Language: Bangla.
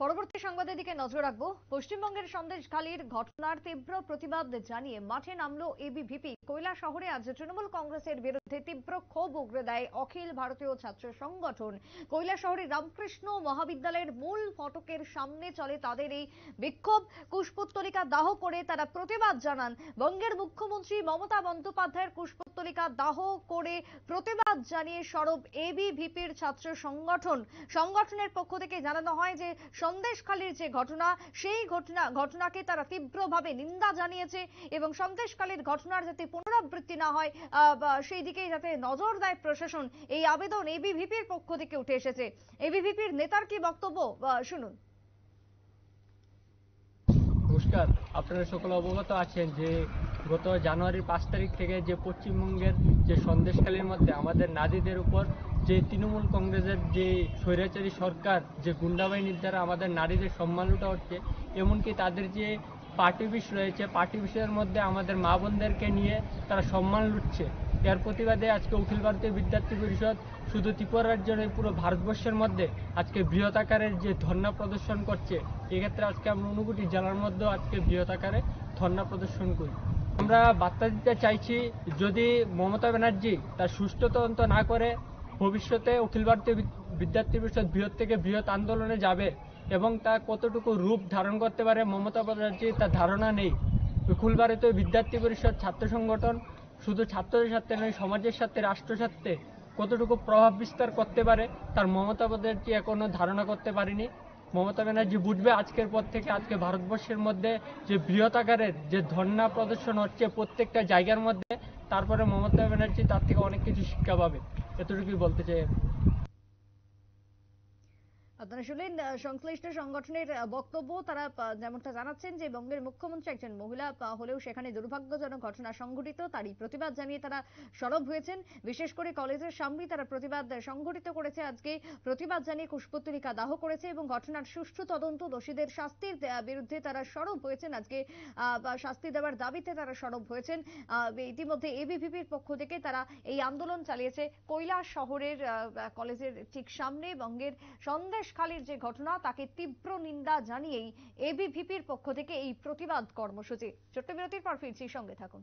পরবর্তী সংবাদের দিকে নজর রাখব। পশ্চিমবঙ্গের সন্দেশখালীর ঘটনার তীব্র প্রতিবাদ জানিয়ে মাঠে নামলো এবিভিপি কৈলা শহরে আজ তৃণমূল কংগ্রেসের বিরুদ্ধে তীব্র ক্ষোভ উগরে দেয় অখিল ভারতীয় ছাত্র সংগঠন। কৈলা শহরের রামকৃষ্ণ মহাবিদ্যালয়ের মূল ফটকের সামনে চলে তাদের এই বিক্ষোভ। কুশপুত্তলিকা দাহ করে তারা প্রতিবাদ জানান। বঙ্গের মুখ্যমন্ত্রী মমতা বন্দ্যোপাধ্যায়ের কুশপুত্তলিকা দাহ করে প্রতিবাদ জানিয়ে সরব এবিভিপির ছাত্র সংগঠন। সংগঠনের পক্ষ থেকে জানানো হয় যে, সন্দেশখালীর যে ঘটনা, সেই ঘটনা, ঘটনাকে তারা তীব্রভাবে নিন্দা জানিয়েছে এবং সন্দেশখালীর ঘটনার যাতে পুনরাবৃত্তি না হয় সেই দিকে যাতে নজর দেয় প্রশাসন, এই আবেদন এবিভিপির পক্ষ থেকে উঠে এসেছে। এবিভিপির নেতার কি বক্তব্য? শুনুন। নমস্কার। আপনারা সকলে অবগত আছেন যে গত জানুয়ারির পাঁচ তারিখ থেকে যে পশ্চিমবঙ্গের যে সন্দেশখালীর মধ্যে আমাদের নারীদের উপর যে তৃণমূল কংগ্রেসের যে স্বৈরাচারী সরকার, যে গুন্ডাবাহিনীর দ্বারা আমাদের নারীদের সম্মান লুটা হচ্ছে এমনকি তাদের যে পার্টি বিষ রয়েছে, পার্টি বিষয়ের মধ্যে আমাদের মা বোনদেরকে নিয়ে তারা সম্মান লুটছে। এর প্রতিবাদে আজকে অখিল ভারতীয় বিদ্যার্থী পরিষদ শুধু ত্রিপুরা রাজ্য নয়, পুরো ভারতবর্ষের মধ্যে আজকে বৃহৎ আকারের যে ধর্ণা প্রদর্শন করছে, এক্ষেত্রে আজকে আমরা অনুগুটি জেলার মধ্যেও আজকে বৃহৎ আকারে ধর্ণা প্রদর্শন করি। আমরা বার্তা দিতে চাইছি, যদি মমতা ব্যানার্জি তার সুষ্ঠু তদন্ত না করে, ভবিষ্যতে অখিল ভারতীয় বিদ্যার্থী পরিষদ বৃহৎ থেকে বৃহৎ আন্দোলনে যাবে এবং তা কতটুকু রূপ ধারণ করতে পারে মমতা ব্যানার্জি তার ধারণা নেই। অখিল ভারতীয় বিদ্যার্থী পরিষদ ছাত্র সংগঠন শুধু ছাত্রদের সাথে নয়, সমাজের সাথে রাষ্ট্র সাথে কতটুকু প্রভাব বিস্তার করতে পারে, তার মমতা ব্যানার্জি এখনও ধারণা করতে পারিনি মমতা ব্যানার্জি বুঝবে আজকের পর থেকে, আজকে ভারতবর্ষের মধ্যে যে বৃহতাকারের যে ধর্ণা প্রদর্শন হচ্ছে প্রত্যেকটা জায়গার মধ্যে, তারপরে মমতা ব্যানার্জি তার থেকে অনেক কিছু শিক্ষা পাবে এতটুকুই বলতে চাই। আপনারা শুনলেন সংশ্লিষ্ট সংগঠনের বক্তব্য। তারা যেমনটা জানাচ্ছেন যে বঙ্গের মুখ্যমন্ত্রী একজন মহিলা হলেও সেখানে দুর্ভাগ্যজনক ঘটনা সংঘটিত, তারই প্রতিবাদ জানিয়ে তারা সরব হয়েছেন। বিশেষ করে কলেজের সামনে তারা প্রতিবাদ সংঘটিত করেছে। আজকে প্রতিবাদ জানিয়ে কুশপুত্তলিকা দাহ করেছে এবং ঘটনার সুষ্ঠু তদন্ত দোষীদের শাস্তির বিরুদ্ধে তারা সরব হয়েছেন। আজকে শাস্তি দেওয়ার দাবিতে তারা সরব হয়েছেন। ইতিমধ্যে এবিভিপির পক্ষ থেকে তারা এই আন্দোলন চালিয়েছে। কৈলাস শহরের কলেজের ঠিক সামনে বঙ্গের সন্দেশখালীর যে ঘটনা, তাকে তীব্র নিন্দা জানিয়েই এবিভিপির পক্ষ থেকে এই প্রতিবাদ কর্মসূচি। ছোট্ট বিরতির পর ফিরছি, সঙ্গে থাকুন।